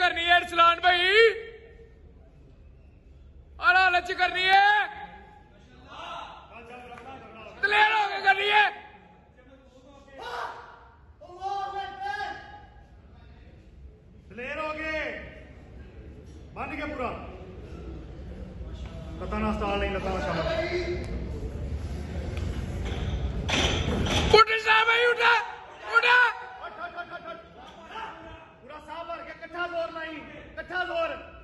करनी है इरसलान भाई? आला करनी है? दलेर होकर करनी है। दलेर हो गए मान गया पूरा। लता ना नहीं, लता pecador